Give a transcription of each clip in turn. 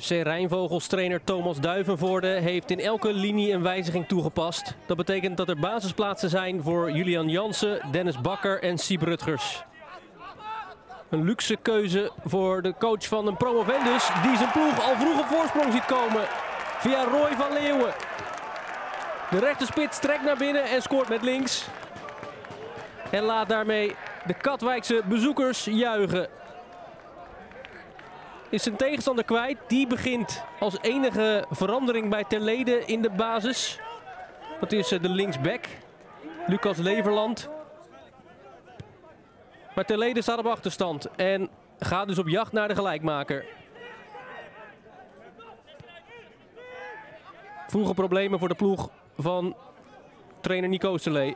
FC Rijnvogels trainer Thomas Duivenvoorde heeft in elke linie een wijziging toegepast. Dat betekent dat er basisplaatsen zijn voor Julian Jansen, Dennis Bakker en Siep Rutgers. Een luxe keuze voor de coach van een promovendus die zijn ploeg al vroeg op voorsprong ziet komen. Via Roy van Leeuwen. De rechterspits trekt naar binnen en scoort met links. En laat daarmee de Katwijkse bezoekers juichen is zijn tegenstander kwijt. Die begint als enige verandering bij Terlede in de basis. Dat is eh, de linksback, Lucas Leverland. Maar Terlede staat op achterstand en gaat dus op jacht naar de gelijkmaker. Vroege problemen voor de ploeg van trainer Nico Selé.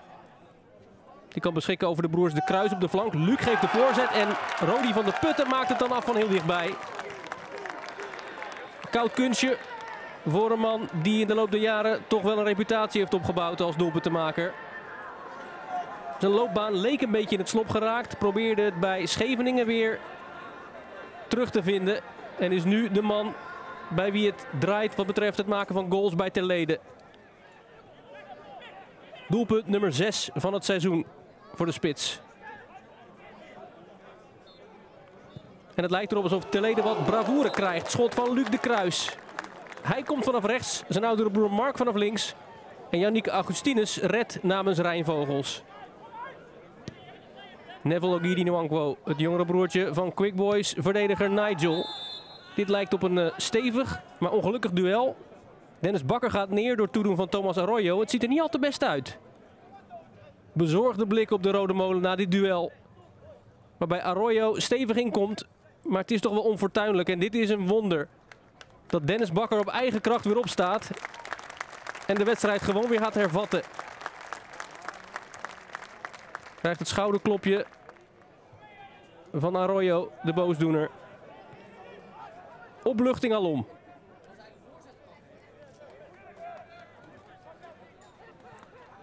Die kan beschikken over de broers De Kruis op de flank. Luc geeft de voorzet en Rodi van der Putten maakt het dan af van heel dichtbij. Koud kunstje voor een man die in de loop der jaren toch wel een reputatie heeft opgebouwd als doelpuntenmaker. Zijn loopbaan leek een beetje in het slop geraakt. Probeerde het bij Scheveningen weer terug te vinden. En is nu de man bij wie het draait wat betreft het maken van goals bij Terlede. Doelpunt nummer 6 van het seizoen voor de spits. En het lijkt erop alsof Telede wat bravoure krijgt. Schot van Luc de Kruis. Hij komt vanaf rechts. Zijn oudere broer Mark vanaf links. En Yannick Augustinus redt namens Rijnvogels. Neville Ogidi Nwankwo, het jongere broertje van Quick Boys, verdediger Nigel. Dit lijkt op een uh, stevig, maar ongelukkig duel. Dennis Bakker gaat neer door toedoen van Thomas Arroyo. Het ziet er niet al te best uit. Bezorgde blik op de Rode Molen na dit duel. Waarbij Arroyo stevig inkomt maar het is toch wel onfortuinlijk. En dit is een wonder. Dat Dennis Bakker op eigen kracht weer opstaat. En de wedstrijd gewoon weer gaat hervatten. Krijgt het schouderklopje van Arroyo, de boosdoener. Opluchting alom.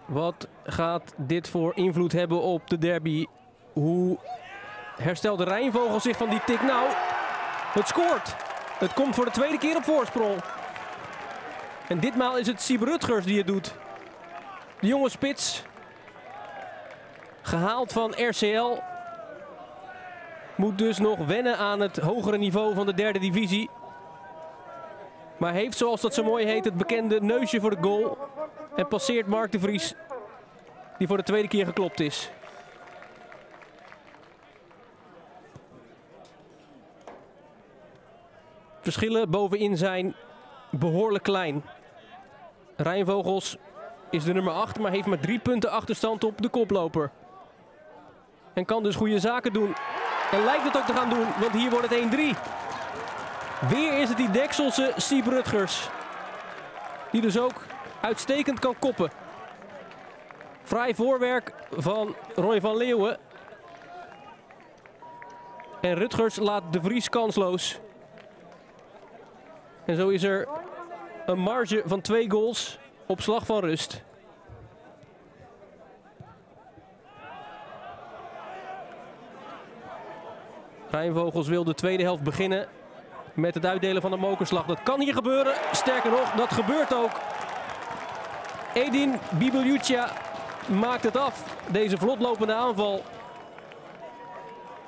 Wat gaat dit voor invloed hebben op de derby? Hoe herstelt de Rijnvogel zich van die tik. Nou, het scoort. Het komt voor de tweede keer op voorsprong. En ditmaal is het Sieb Rutgers die het doet. De jonge spits. Gehaald van RCL. Moet dus nog wennen aan het hogere niveau van de derde divisie. Maar heeft, zoals dat zo mooi heet, het bekende neusje voor de goal. En passeert Mark de Vries, die voor de tweede keer geklopt is. Verschillen bovenin zijn behoorlijk klein. Rijnvogels is de nummer 8, maar heeft maar drie punten achterstand op de koploper. En kan dus goede zaken doen. En lijkt het ook te gaan doen, want hier wordt het 1-3. Weer is het die Dekselse Siep Rutgers. Die dus ook uitstekend kan koppen. Vrij voorwerk van Roy van Leeuwen. En Rutgers laat de Vries kansloos. En zo is er een marge van twee goals op slag van rust. Rijnvogels wil de tweede helft beginnen met het uitdelen van de mokerslag. Dat kan hier gebeuren. Sterker nog, dat gebeurt ook. Edin Bibeljucia maakt het af. Deze vlotlopende aanval.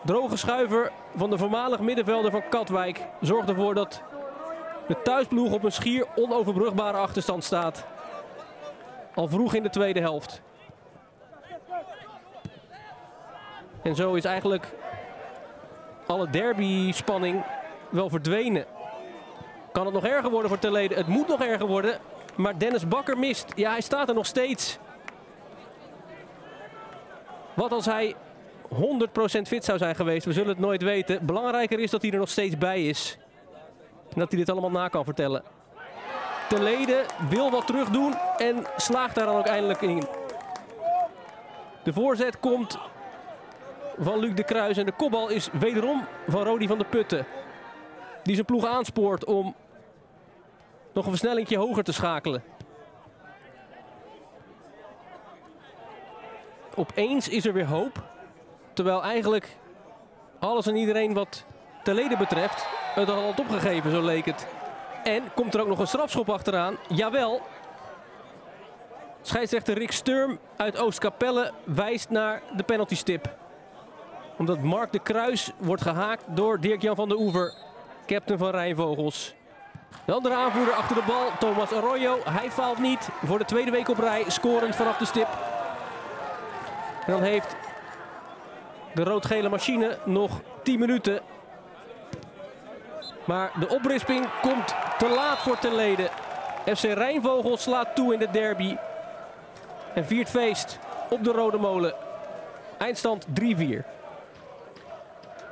Droge schuiver van de voormalig middenvelder van Katwijk zorgt ervoor dat de thuisploeg op een schier onoverbrugbare achterstand staat. Al vroeg in de tweede helft. En zo is eigenlijk alle derby-spanning wel verdwenen. Kan het nog erger worden voor Terlede? Het moet nog erger worden. Maar Dennis Bakker mist. Ja, hij staat er nog steeds. Wat als hij 100% fit zou zijn geweest? We zullen het nooit weten. Belangrijker is dat hij er nog steeds bij is. En dat hij dit allemaal na kan vertellen. Telede wil wat terug doen en slaagt daar dan ook eindelijk in. De voorzet komt van Luc de Kruis. En de kopbal is wederom van Rodi van der Putten. Die zijn ploeg aanspoort om nog een versnelling hoger te schakelen. Opeens is er weer hoop. Terwijl eigenlijk alles en iedereen wat Telede betreft het al opgegeven, zo leek het. En komt er ook nog een strafschop achteraan? Jawel. Scheidsrechter Rick Sturm uit Oostkapelle wijst naar de penaltystip. Omdat Mark de Kruis wordt gehaakt door Dirk-Jan van der Oever, captain van Rijnvogels. De andere aanvoerder achter de bal, Thomas Arroyo. Hij faalt niet voor de tweede week op rij, scorend vanaf de stip. En dan heeft de rood-gele machine nog 10 minuten. Maar de oprisping komt te laat voor Telede. FC Rijnvogel slaat toe in de derby. En viert feest op de Rode Molen. Eindstand 3-4.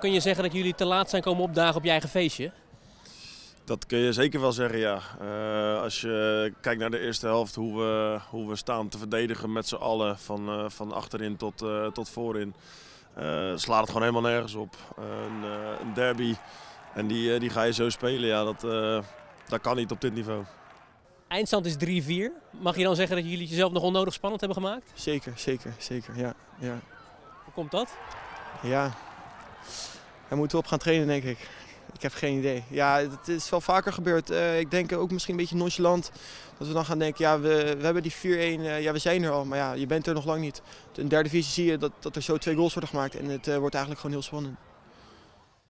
Kun je zeggen dat jullie te laat zijn komen opdagen op je eigen feestje? Dat kun je zeker wel zeggen, ja. Uh, als je kijkt naar de eerste helft, hoe we, hoe we staan te verdedigen met z'n allen, van, uh, van achterin tot, uh, tot voorin, slaat het gewoon helemaal nergens op. Een, een derby en die, die ga je zo spelen, ja, dat, dat kan niet op dit niveau. Eindstand is 3-4. Mag je dan zeggen dat jullie het jezelf nog onnodig spannend hebben gemaakt? Zeker, zeker, zeker, ja. ja. Hoe komt dat? Ja, we moeten op gaan trainen, denk ik. Ik heb geen idee. Ja, het is wel vaker gebeurd. Uh, ik denk ook misschien een beetje nonchalant. Dat we dan gaan denken, ja, we, we hebben die 4-1, uh, ja, we zijn er al. Maar ja, je bent er nog lang niet. In de derde divisie zie je dat, dat er zo twee goals worden gemaakt. En het uh, wordt eigenlijk gewoon heel spannend.